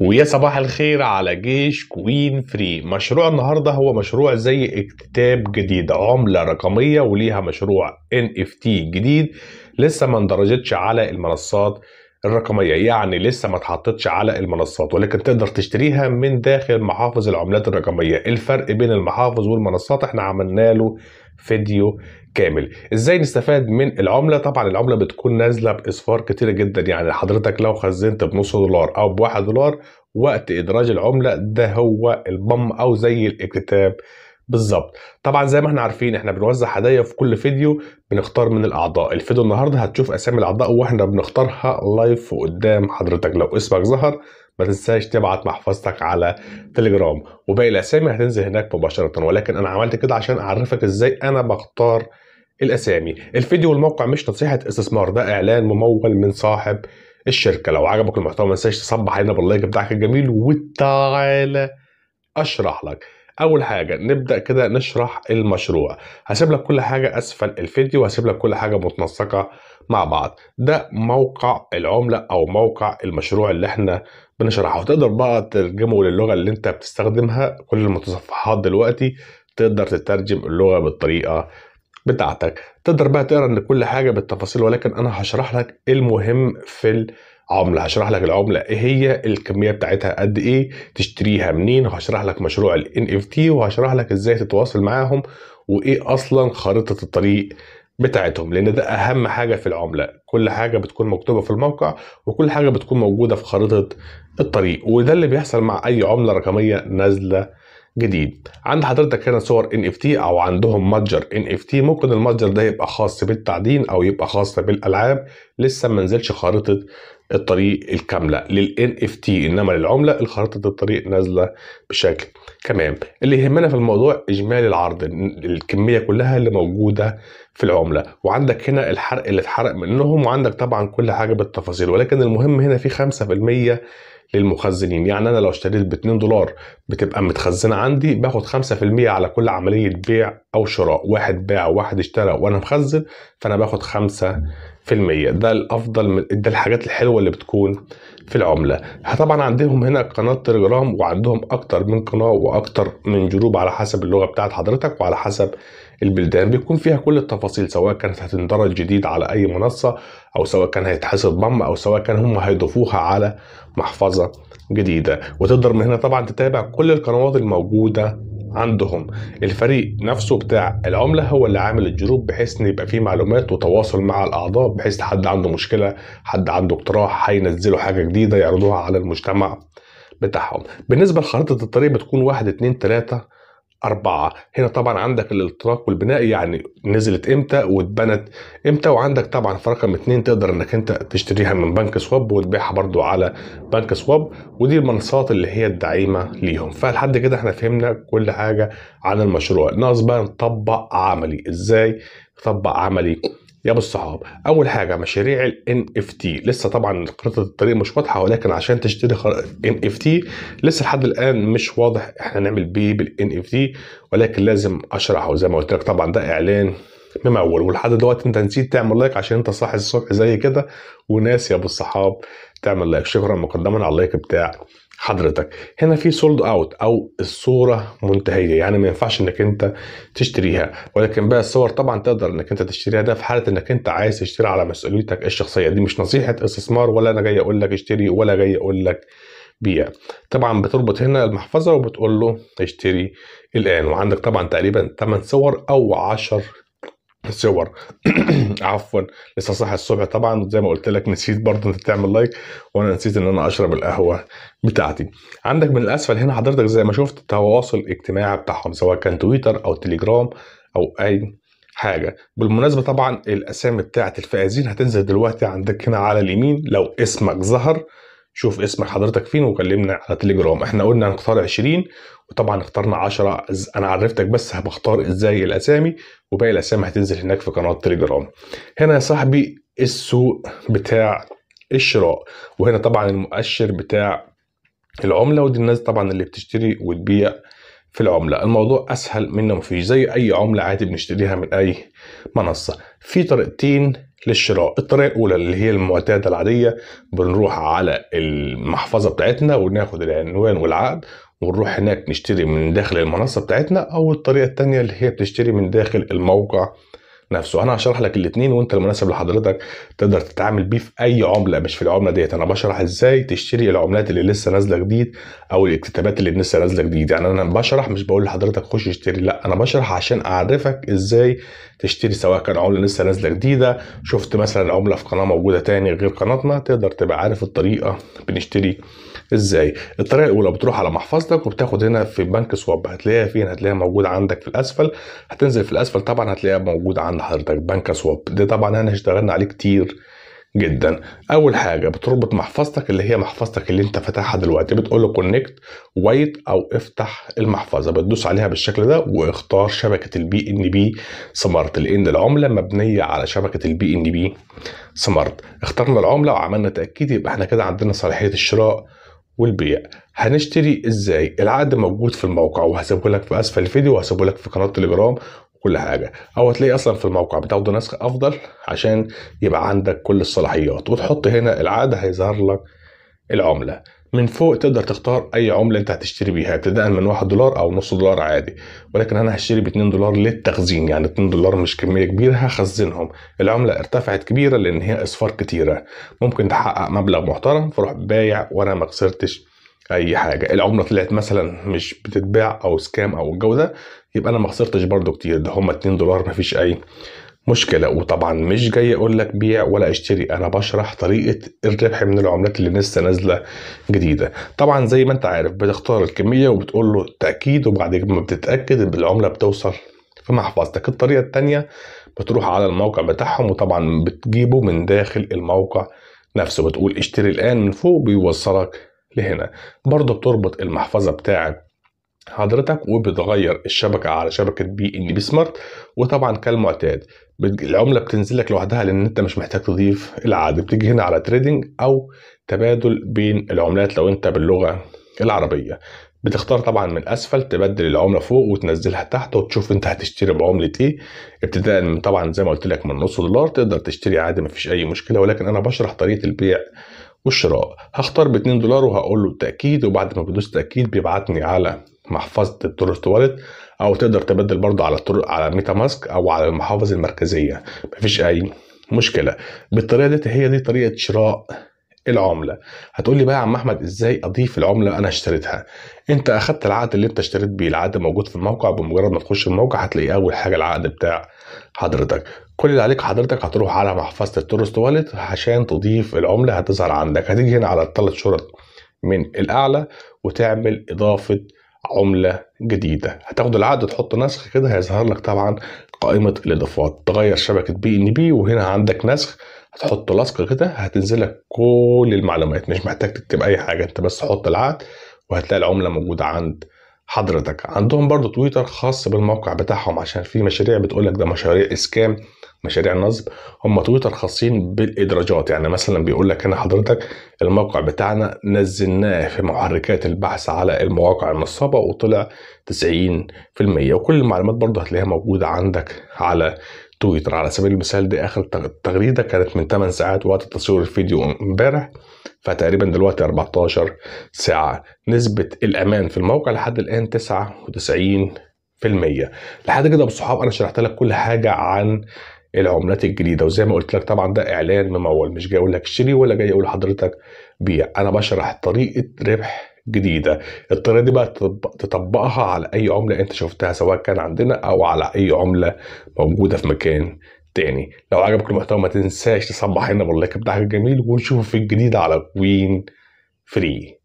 ويا صباح الخير على جيش Coin Free. مشروع النهارده هو مشروع زي اكتتاب جديد عملة رقمية وليها مشروع NFT جديد لسه ما اندرجتش على المنصات الرقمية يعني لسه ما اتحطتش على المنصات ولكن تقدر تشتريها من داخل محافظ العملات الرقمية. الفرق بين المحافظ والمنصات إحنا عملنا له فيديو كامل. إزاي نستفاد من العملة؟ طبعا العملة بتكون نازلة بإصفار كتير جدا. يعني حضرتك لو خزنت بنص دولار أو بواحد دولار وقت إدراج العملة ده هو البم أو زي الاكتتاب. بالظبط طبعا زي ما إحنا عارفين إحنا بنوزع هدايا في كل فيديو بنختار من الأعضاء. الفيديو النهارده هتشوف أسامي الأعضاء وإحنا بنختارها لايف قدام حضرتك. لو اسمك ظهر ما تنساش تبعت محفظتك على تليجرام. وباقي الأسامي هتنزل هناك مباشرة. ولكن أنا عملت كده عشان أعرفك إزاي أنا بختار الأسامي. الفيديو والموقع مش نصيحة استثمار ده إعلان ممول من صاحب الشركة. لو عجبك المحتوى ما تنساش تصبح علينا باللايك بتاعك الجميل. وتعالى أشرح لك. أول حاجة نبدأ كده نشرح المشروع. هسيب لك كل حاجة أسفل الفيديو وهسيب لك كل حاجة متنسقة مع بعض. ده موقع العملة أو موقع المشروع اللي إحنا بنشرحه. وتقدر بقى تترجمه للغة اللي أنت بتستخدمها. كل المتصفحات دلوقتي تقدر تترجم اللغة بالطريقة بتاعتك. تقدر بقى تقرأ ان كل حاجة بالتفاصيل ولكن أنا هشرح لك المهم في العملة. هشرح لك العملة إيه هي الكمية بتاعتها قد إيه تشتريها منين وهشرح لك مشروع ال NFT وهشرح لك إزاي تتواصل معاهم وإيه أصلا خارطه الطريق بتاعتهم. لأن ده أهم حاجة في العملة. كل حاجة بتكون مكتوبة في الموقع وكل حاجة بتكون موجودة في خارطه الطريق. وده اللي بيحصل مع أي عملة رقمية نازلة جديد. عند حضرتك هنا صور NFT أو عندهم متجر NFT ممكن المتجر ده يبقى خاص بالتعدين أو يبقى خاص بالألعاب. لسه ما نزلش خارطة الطريق الكاملة لل NFT إنما للعملة الخارطة الطريق نازلة بشكل كمان اللي يهمنا في الموضوع إجمالي العرض الكمية كلها اللي موجودة في العملة. وعندك هنا الحرق اللي اتحرق منهم وعندك طبعا كل حاجة بالتفاصيل. ولكن المهم هنا في 5% للمخزنين. يعني أنا لو اشتريت ب 2 دولار بتبقى متخزنة عندي باخد 5% على كل عملية بيع أو شراء. واحد باع وواحد اشترى وأنا مخزن فأنا باخد 5% ده الأفضل ده الحاجات الحلوة اللي بتكون في العملة. طبعا عندهم هنا قناة تليجرام وعندهم أكتر من قناة وأكتر من جروب على حسب اللغة بتاعت حضرتك وعلى حسب البلدان بيكون فيها كل التفاصيل سواء كانت هتندرج جديد على أي منصة أو سواء كان هيتحسب ضم أو سواء كان هم هيضيفوها على محفظة جديدة. وتقدر من هنا طبعا تتابع كل القنوات الموجودة عندهم. الفريق نفسه بتاع العملة هو اللي عامل الجروب بحيث إن يبقى فيه معلومات وتواصل مع الأعضاء بحيث حد عنده مشكلة حد عنده اقتراح هينزلوا حاجة جديدة يعرضوها على المجتمع بتاعهم. بالنسبة لخريطة الطريق بتكون واحد اتنين تلاتة. أربعة. هنا طبعا عندك الإلتراك والبناء يعني نزلت إمتى واتبنت إمتى؟ وعندك طبعا في رقم اتنين تقدر إنك أنت تشتريها من بنك سواب وتبيعها برضو على بنك سواب. ودي المنصات اللي هي الدعيمة ليهم. فلحد كده إحنا فهمنا كل حاجة عن المشروع. ناقص بقى نطبق عملي. إزاي نطبق عملي؟ يا أبو الصحاب أول حاجة مشاريع ال NFT لسه طبعا خريطه الطريق مش واضحة ولكن عشان تشتري NFT لسه لحد الآن مش واضح إحنا نعمل بيه بال NFT ولكن لازم أشرحه. زي ما قلت لك طبعا ده إعلان ممول ولحد دلوقتي أنت نسيت تعمل لايك عشان أنت صاحي الصبح زي كده. وناس يا أبو الصحاب تعمل لايك. شكرا مقدما على ال like بتاع حضرتك. هنا في sold out أو الصورة منتهية يعني ما ينفعش إنك أنت تشتريها. ولكن بقى الصور طبعا تقدر إنك أنت تشتريها. ده في حالة إنك أنت عايز تشتري على مسؤوليتك الشخصية. دي مش نصيحة استثمار ولا أنا جاي أقول لك اشتري ولا جاي أقول لك بيع. طبعا بتربط هنا المحفظة وبتقول له اشتري الآن. وعندك طبعا تقريبا 8 صور أو 10 صور. عفوا لسه صاحي الصبح طبعا زي ما قلت لك نسيت برضه أنت تعمل لايك وأنا نسيت إن أنا أشرب القهوة بتاعتي. عندك من الأسفل هنا حضرتك زي ما شفت التواصل الاجتماعي بتاعهم سواء كان تويتر أو تليجرام أو أي حاجة. بالمناسبة طبعا الأسامي بتاعت الفائزين هتنزل دلوقتي عندك هنا على اليمين لو اسمك ظهر شوف اسمك حضرتك فين وكلمنا على تليجرام. إحنا قلنا هنختار 20 وطبعا اخترنا 10 أنا عرفتك بس بختار إزاي الأسامي وباقي الأسامي هتنزل هناك في قناة تليجرام. هنا يا صاحبي السوق بتاع الشراء وهنا طبعا المؤشر بتاع العملة ودي الناس طبعا اللي بتشتري وتبيع في العملة. الموضوع أسهل منه مفيش زي أي عملة عادي بنشتريها من أي منصة. في طريقتين للشراء. الطريقة الأولى اللي هي المعتادة العادية بنروح على المحفظة بتاعتنا وناخد العنوان والعقد ونروح هناك نشتري من داخل المنصة بتاعتنا أو الطريقة الثانية اللي هي بتشتري من داخل الموقع نفسه. أنا هشرح لك الاثنين وأنت المناسب لحضرتك تقدر تتعامل بيه في أي عملة مش في العملة ديت. أنا بشرح إزاي تشتري العملات اللي لسه نازلة جديد أو الاكتتابات اللي لسه نازلة جديد. يعني أنا بشرح مش بقول لحضرتك خش اشتري لا أنا بشرح عشان أعرفك إزاي تشتري سواء كان عملة لسه نازلة جديدة شفت مثلا عملة في قناة موجودة تاني غير قناتنا تقدر تبقى عارف الطريقة بنشتري إزاي؟ الطريقة الأولى بتروح على محفظتك وبتاخد هنا في PancakeSwap. هتلاقيها فين؟ هتلاقيها موجوده عندك في الأسفل. هتنزل في الأسفل طبعا هتلاقيها موجوده عند حضرتك PancakeSwap. ده طبعا إحنا اشتغلنا عليه كتير جدا. أول حاجة بتربط محفظتك اللي هي محفظتك اللي أنت فاتحها دلوقتي. بتقول له connect wallet أو افتح المحفظة. بتدوس عليها بالشكل ده واختار شبكة ال BNB Smart لأن العملة مبنية على شبكة ال BNB سمارت اخترنا العملة وعملنا تأكيد يبقى إحنا كده عندنا صلاحية الشراء والبيع. هنشتري إزاي؟ العقد موجود في الموقع وهسيبه لك في أسفل الفيديو وهسيبه لك في قناة تليجرام وكل حاجة. أو هتلاقيه أصلا في الموقع بتاخده نسخ أفضل عشان يبقى عندك كل الصلاحيات. وتحط هنا العقد هيظهر لك العملة. من فوق تقدر تختار أي عملة أنت هتشتري بيها ابتداء من 1 دولار أو نص دولار عادي. ولكن أنا هشتري ب 2 دولار للتخزين يعني 2 دولار مش كمية كبيرة هخزنهم. العملة ارتفعت كبيرة لأن هي إصفار كتيرة. ممكن تحقق مبلغ محترم فروح بايع وأنا ما خسرتش أي حاجة. العملة طلعت مثلا مش بتتباع أو سكام أو الجو ده يبقى أنا ما خسرتش برده كتير. ده هم 2 دولار مفيش أي مشكلة وطبعا مش جاي أقول لك بيع ولا اشتري. أنا بشرح طريقة الربح من العملات اللي لسه نازلة جديدة. طبعا زي ما أنت عارف بتختار الكمية وبتقول له تأكيد وبعد ما بتتأكد بالعملة بتوصل. في محفظتك الطريقة الثانية بتروح على الموقع بتاعهم وطبعا بتجيبه من داخل الموقع نفسه. بتقول اشتري الآن من فوق بيوصلك لهنا. برضه بتربط المحفظة بتاعك حضرتك وبتغير الشبكة على شبكة BNB Smart وطبعا كالمعتاد. العملة بتنزل لك لوحدها لأن أنت مش محتاج تضيف العقد بتيجي هنا على trading أو تبادل بين العملات لو أنت باللغة العربية. بتختار طبعا من أسفل تبدل العملة فوق وتنزلها تحت وتشوف أنت هتشتري بعملة إيه. ابتداء من طبعا زي ما قلت لك من نص دولار تقدر تشتري عادي مفيش أي مشكلة ولكن أنا بشرح طريقة البيع والشراء. هختار ب 2 دولار وهقول له تاكيد وبعد ما بدوس تاكيد بيبعتني على محفظه ال Trust Wallet أو تقدر تبدل برضه على التر... على MetaMask أو على المحافظ المركزية. مفيش أي مشكلة. بالطريقة دي هي دي طريقة شراء العملة. هتقول لي بقى يا عم أحمد إزاي أضيف العملة أنا اشتريتها؟ أنت أخدت العقد اللي أنت اشتريت بيه العقد موجود في الموقع بمجرد ما تخش الموقع هتلاقي أول حاجة العقد بتاع حضرتك. كل اللي عليك حضرتك هتروح على محفظة ال Trust Wallet عشان تضيف العملة هتظهر عندك. هتيجي هنا على الثلاث شرط من الأعلى وتعمل إضافة عملة جديدة. هتاخد العقد تحط نسخ كده هيظهر لك طبعا قائمة الإضافات. تغير شبكة BNB وهنا عندك نسخ. هتحط لصق كده هتنزل لك كل المعلومات. مش محتاج تكتب أي حاجة أنت بس حط العقد وهتلاقي العملة موجودة عند حضرتك. عندهم برضو تويتر خاص بالموقع بتاعهم عشان في مشاريع بتقول لك ده مشاريع إسكام. مشاريع نصب هم تويتر خاصين بالإدراجات. يعني مثلا بيقول لك هنا حضرتك الموقع بتاعنا نزلناه في محركات البحث على المواقع النصابة وطلع 90% وكل المعلومات برضه هتلاقيها موجودة عندك على تويتر. على سبيل المثال دي آخر تغريدة كانت من 8 ساعات وقت تصوير الفيديو امبارح فتقريبا دلوقتي 14 ساعة. نسبة الأمان في الموقع لحد الآن 99% لحد كده بالصحاب أنا شرحت لك كل حاجة عن العملات الجديدة. وزي ما قلت لك طبعا ده إعلان ممول. مش جاي أقول لك اشتري ولا جاي أقول لحضرتك بيع. أنا بشرح طريقة ربح جديدة. الطريقة دي بقى تطبقها على أي عملة أنت شفتها سواء كان عندنا أو على أي عملة موجودة في مكان تاني. لو عجبك المحتوى ما تنساش تصبح هنا. بال like بتاعك الجميل ونشوفك في الجديد على Coin Free